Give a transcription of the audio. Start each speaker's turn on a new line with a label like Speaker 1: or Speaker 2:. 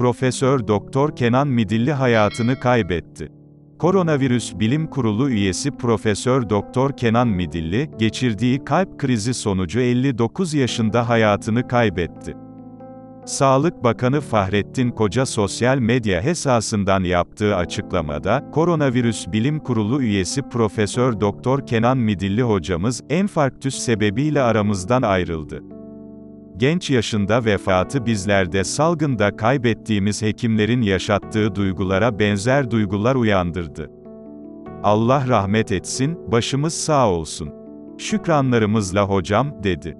Speaker 1: Profesör Doktor Kenan Midilli hayatını kaybetti. Koronavirüs Bilim Kurulu üyesi Profesör Doktor Kenan Midilli, geçirdiği kalp krizi sonucu 59 yaşında hayatını kaybetti. Sağlık Bakanı Fahrettin Koca sosyal medya hesasından yaptığı açıklamada, Koronavirüs Bilim Kurulu üyesi Profesör Doktor Kenan Midilli hocamız, enfarktüs sebebiyle aramızdan ayrıldı. Genç yaşında vefatı bizlerde salgında kaybettiğimiz hekimlerin yaşattığı duygulara benzer duygular uyandırdı. Allah rahmet etsin, başımız sağ olsun. Şükranlarımızla hocam, dedi.